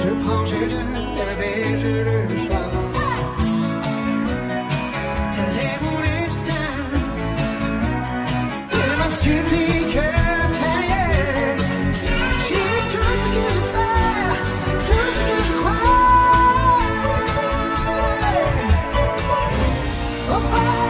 是螃蟹汁，也非是绿霜。Oh, oh.